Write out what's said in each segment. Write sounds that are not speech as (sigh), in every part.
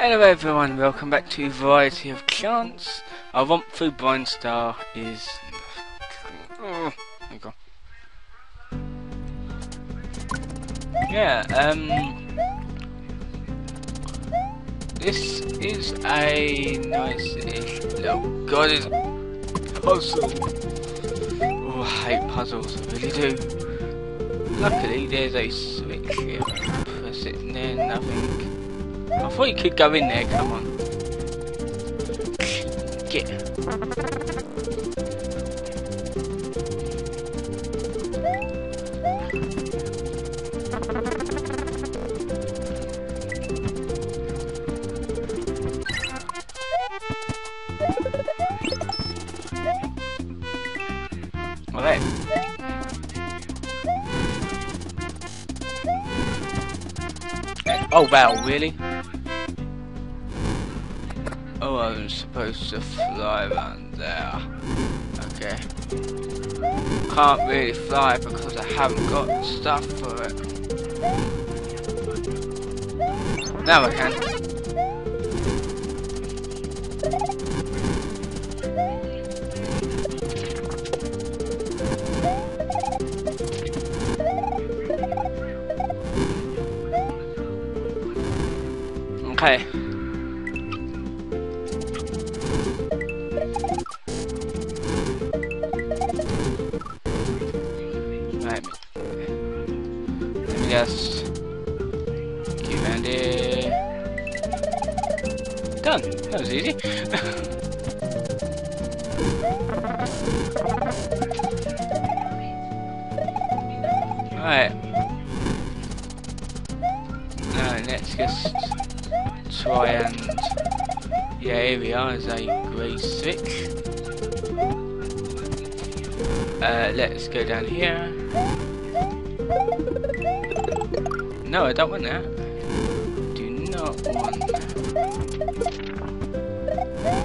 Hello everyone, welcome back to Variety of Chance. Our romp through Blind Star is... Oh, there go. Yeah, um... This is a nice little god puzzle. Oh, I hate puzzles, I really do. Luckily, there's a switch here. Press it and there, nothing. I thought you could go in there, come on. Get. Oh wow, really? Oh, I'm supposed to fly around there. Okay. Can't really fly because I haven't got stuff for it. Now I can. Okay. Let me just keep Andy. Done. That was easy. (laughs) right. Now let's just try and yeah here we are as a grey switch uh, let's go down here no I don't want that. Do not want that.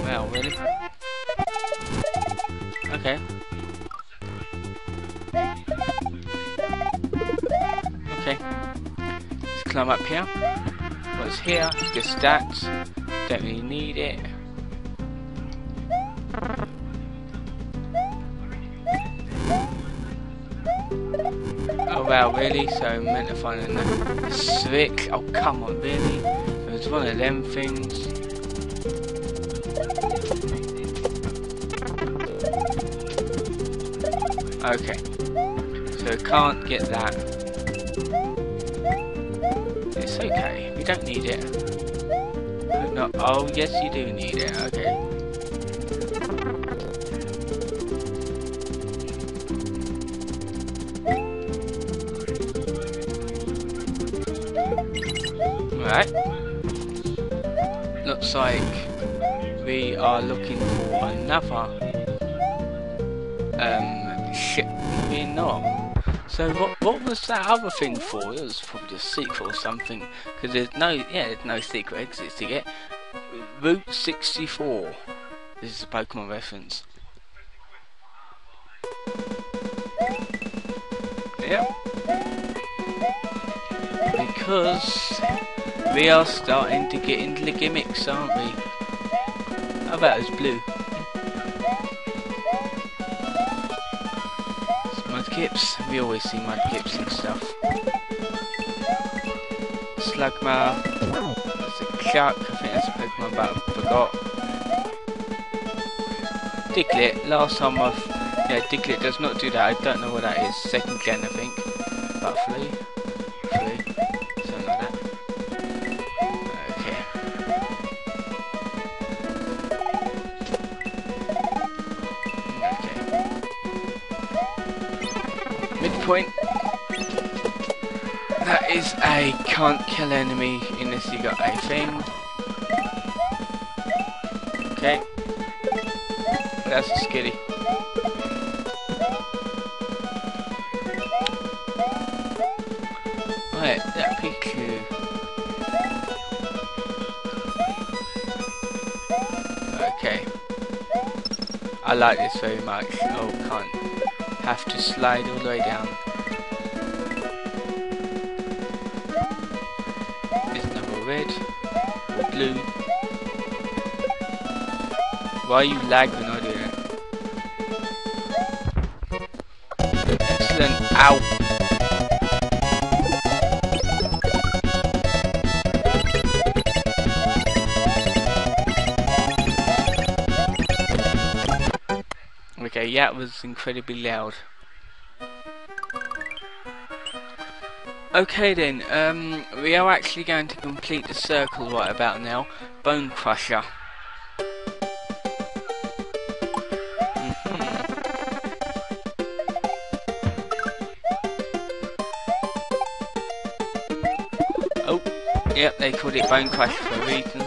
Well really? Okay. Okay. Let's climb up here. What's here, just stats. don't really need it. Wow, really? So I'm meant to find a switch? Oh come on, really? It was one of them things. Okay, so can't get that. It's okay. we don't need it. No. Oh, yes, you do need it. Okay. Right. Looks like we are looking for another um ship. We're not. So what what was that other thing for? It was probably a sequel or something. Because there's no yeah, there's no secret exits to get. Route 64. This is a Pokemon reference. Yep. Because we are starting to get into the gimmicks, aren't we? How about it's blue? Mudkips. We always see mudkips and stuff. Slugma. That's a Chuck. I think that's a Pokemon, but I forgot. Diglett. Last time I've... Yeah, Diglett does not do that. I don't know what that is. Second gen, I think. But Midpoint. That is a can't kill enemy unless you got a thing. Okay. That's a skitty. Right, that Pikachu. Okay. I like this very much. Oh, can't. Have to slide all the way down. There's another red. blue. Why you lag when I do that? Excellent. Ow. Okay, yeah, it was incredibly loud. Okay then, um, we are actually going to complete the circle right about now. Bone Crusher. Mhm. Oh, yep, they called it Bone Crusher for a reason.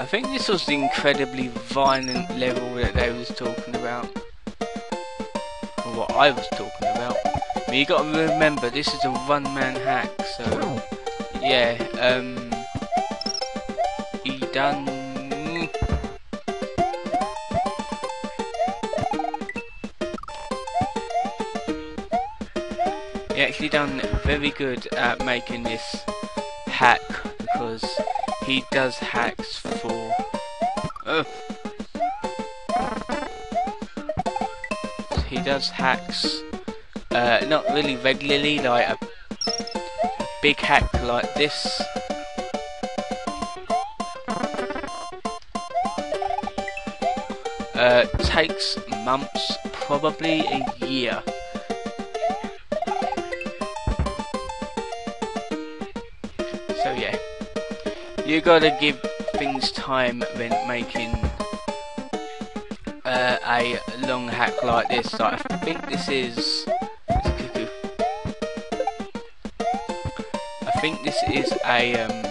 I think this was the incredibly violent level that they was talking about. Or what I was talking about. But you gotta remember, this is a one-man hack, so... Yeah, um... He done... He actually done very good at making this hack, because he does hacks for... Oh. He does hacks, uh, not really regularly, like a big hack like this. Uh, takes months, probably a year. You gotta give things time when making uh, a long hack like this. Like, I think this is. I think this is a um,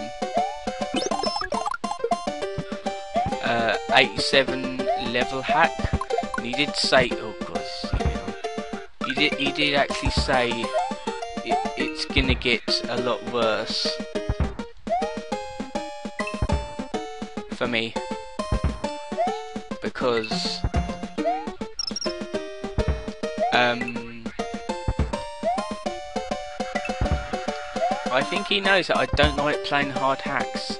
uh, 87 level hack. And he did say, oh god, he did. He did actually say it, it's gonna get a lot worse. For me because um I think he knows that I don't like playing hard hacks.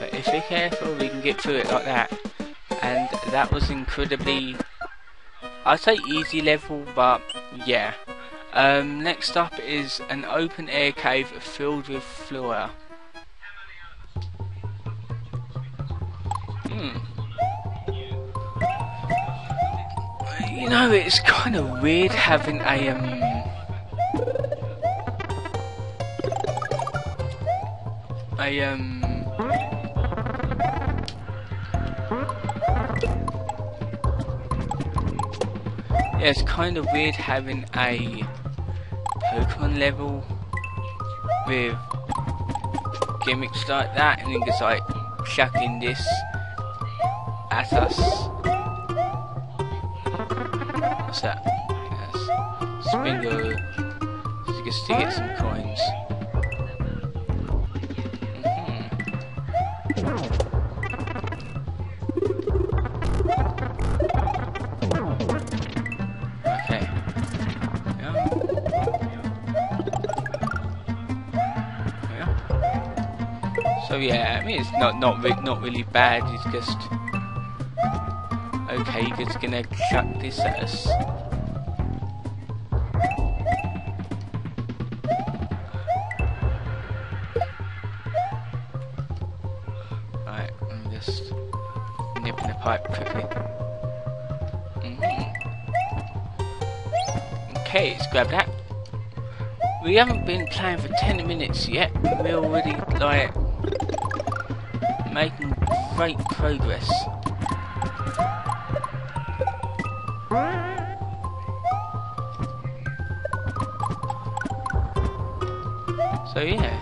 But if we're careful we can get through it like that. And that was incredibly I'd say easy level, but yeah. Um, next up is an open air cave filled with flora. Hmm. You know, it's kind of weird having a um. A um. It's kind of weird having a Pokemon level with gimmicks like that and then just like chucking this at us. What's that? Yes. Spingo just to get some coins. Mhm. Okay. So yeah, I mean it's not not re not really bad. It's just okay. Just gonna chuck this at us. I'm just nipping the pipe quickly. Mhm. Okay, let's grab that. We haven't been playing for 10 minutes yet, we're already, like, making great progress. So, yeah.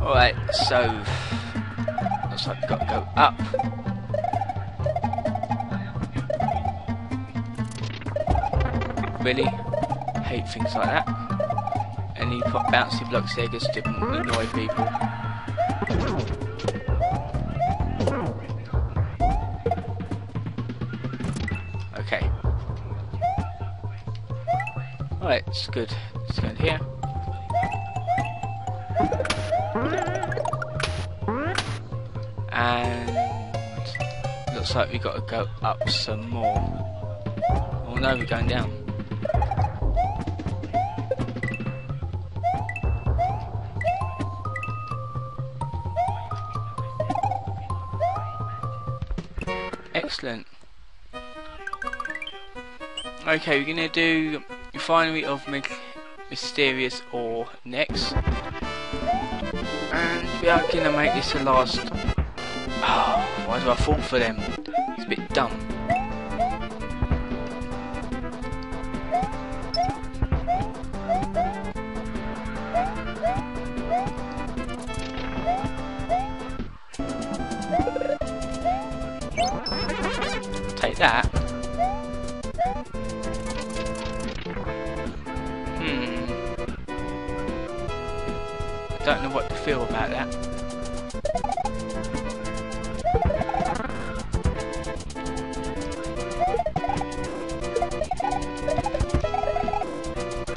Alright, so looks like I've got to go up. Really? Hate things like that. Put bouncy blocks there just to annoy people. Okay. Alright, it's good. Let's go in here. And looks like we got to go up some more. Oh no, we're going down. Excellent. Okay, we're gonna do Refinery of Mysterious Ore next. And we are gonna make this the last. (sighs) Oh, why do I fall for them? It's a bit dumb. That. Hmm. I don't know what to feel about that.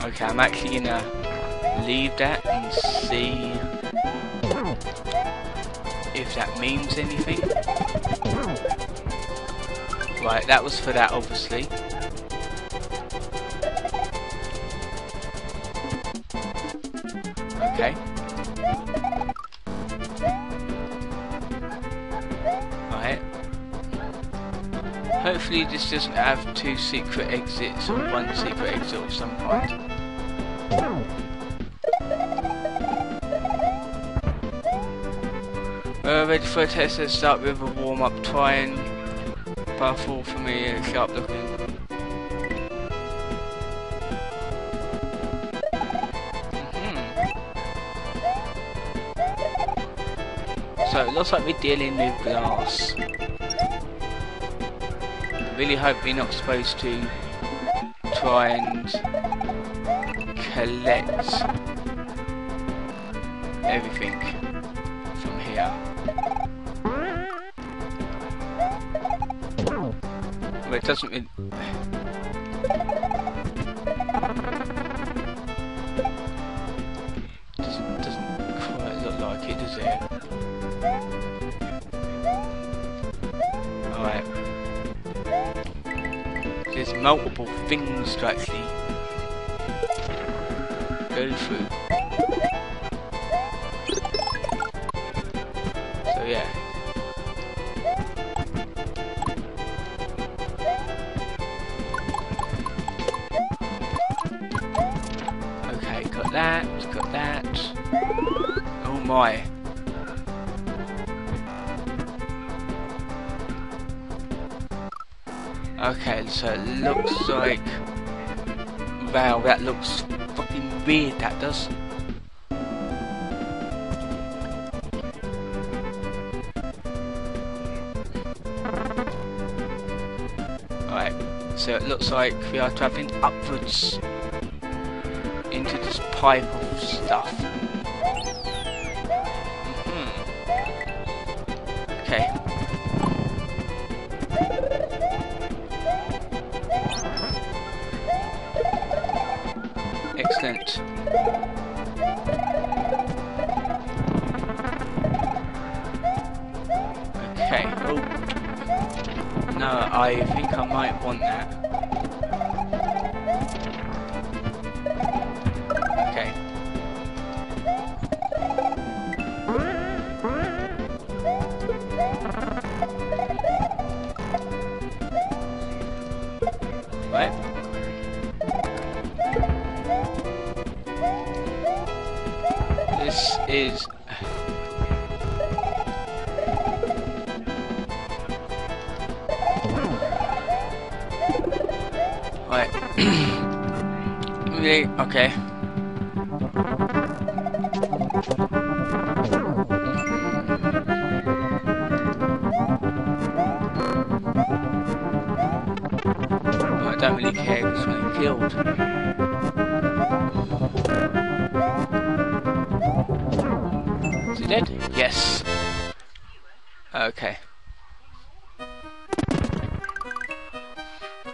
Okay, I'm actually gonna leave that and see if that means anything. Right, that was for that obviously. Okay. Right. Hopefully this doesn't have two secret exits or one secret exit of some kind. Uh, ready for a test, let's start with a warm up. Try and powerful for me, uh, sharp looking. Mhm. So it looks like we're dealing with glass. I really hope we're not supposed to try and collect everything from here. It doesn't really... Doesn't, doesn't quite look like it, does it? Alright. There's multiple things to actually go through. My. Okay, so it looks like... Wow, that looks fucking weird, that does. Alright, so it looks like we are travelling upwards into this pipe of stuff. Okay. Oh. No, I think I might want that. Is Right. (clears throat) really? Okay. I don't really which one he killed? Dead? Yes. Okay.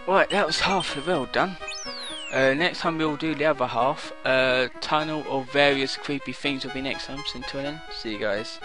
Right, that was half the world done. Uh, next time we'll do the other half. Uh, tunnel of various creepy things will be next time. So until then, see you guys.